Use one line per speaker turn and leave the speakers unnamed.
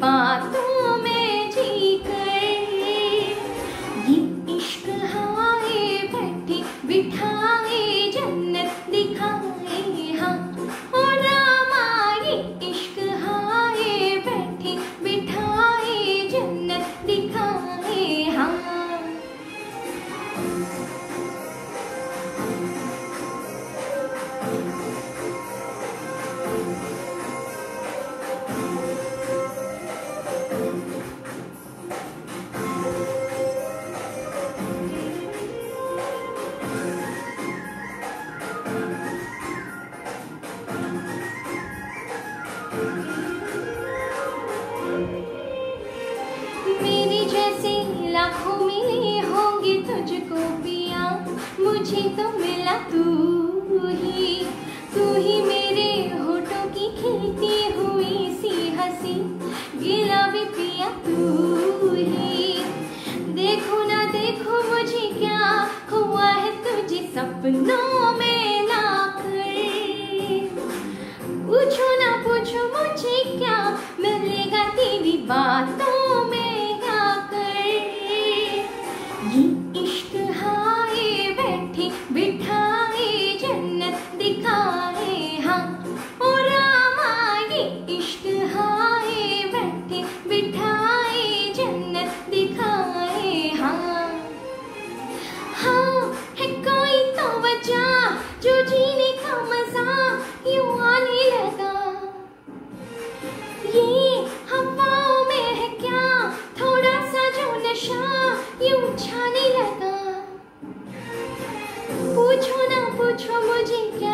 बातों में जी कर ये इश्क हाय बैठे बिठाए तू हुई तू ही। देखो ना देखो मुझे क्या है तुझे सपनों में पूछो ना पूछो मुझे क्या मिलेगा तेरी बातों पूछो ना पूछो मुझे क्या हुआ है तेरी राह